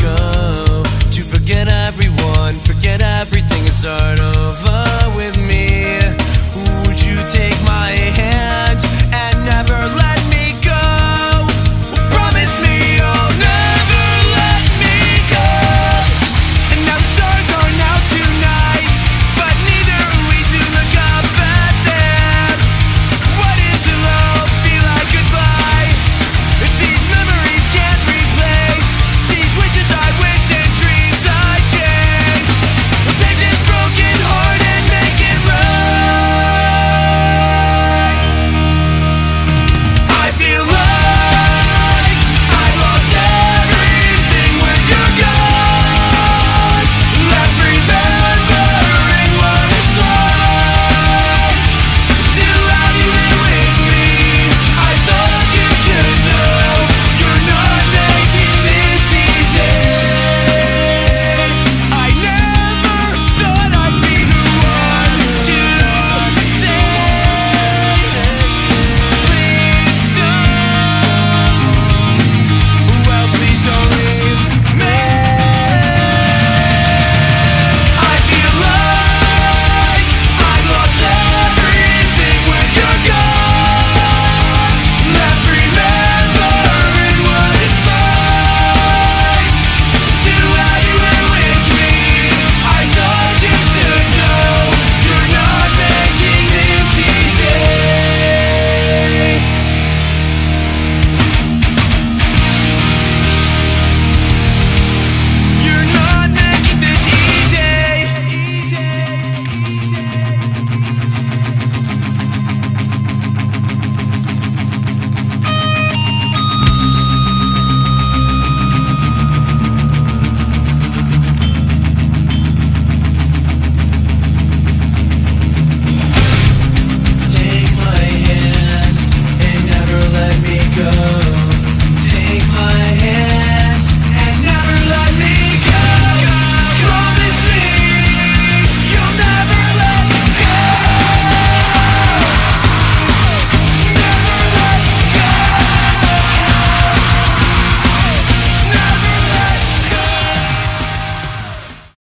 go to forget everyone, forget everything is art.